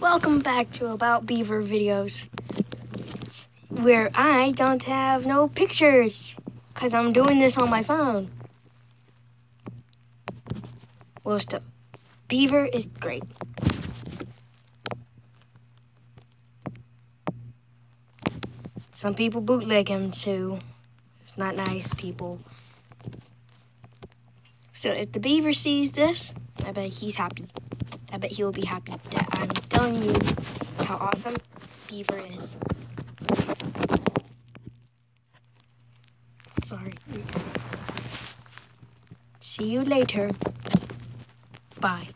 Welcome back to About Beaver videos, where I don't have no pictures, because I'm doing this on my phone. Well, still, Beaver is great. Some people bootleg him too. It's not nice, people. So if the beaver sees this, I bet he's happy. I bet he'll be happy that I'm telling you how awesome beaver is. Sorry. See you later. Bye.